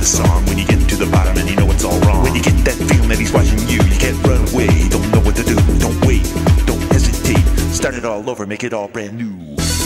the song when you get to the bottom and you know it's all wrong. When you get that feeling that he's watching you, you can't run away. Don't know what to do. Don't wait. Don't hesitate. Start it all over. Make it all brand new.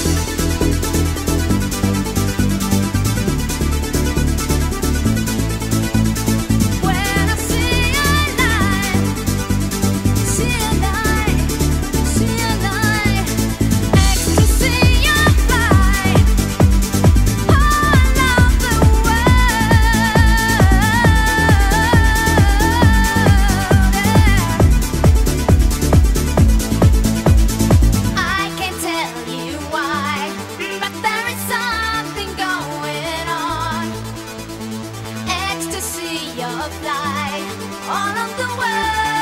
Light all of the world.